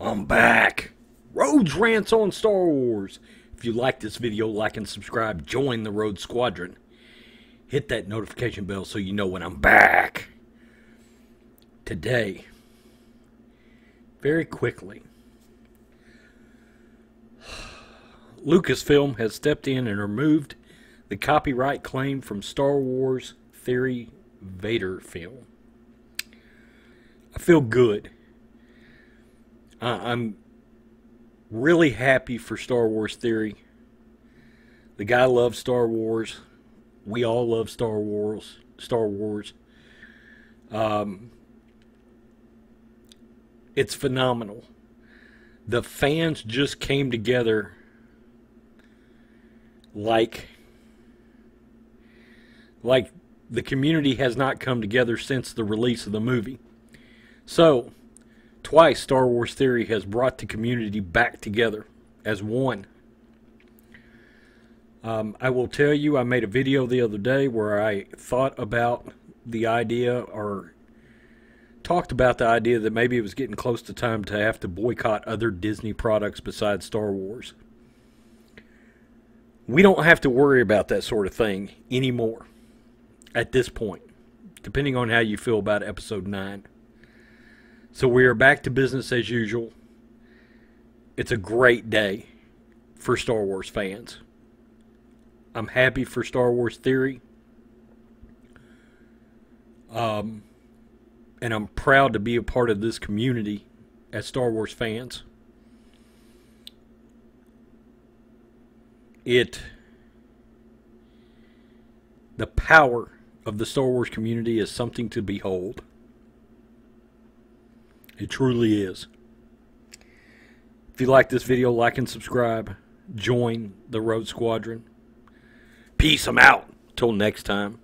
I'm back. Rhodes rants on Star Wars. If you like this video, like and subscribe. Join the Rhodes Squadron. Hit that notification bell so you know when I'm back. Today, very quickly, Lucasfilm has stepped in and removed the copyright claim from Star Wars Theory Vader film. I feel good. I'm really happy for Star Wars Theory. The guy loves Star Wars. We all love Star Wars. Star Wars. Um, it's phenomenal. The fans just came together like like the community has not come together since the release of the movie. So, twice Star Wars Theory has brought the community back together as one. Um, I will tell you, I made a video the other day where I thought about the idea or talked about the idea that maybe it was getting close to time to have to boycott other Disney products besides Star Wars. We don't have to worry about that sort of thing anymore at this point, depending on how you feel about episode 9. So we are back to business as usual. It's a great day for Star Wars fans. I'm happy for Star Wars Theory. Um, and I'm proud to be a part of this community as Star Wars fans. It the power of the Star Wars community is something to behold. It truly is. If you like this video, like and subscribe. Join the Rhodes Squadron. Peace. I'm out. Till next time.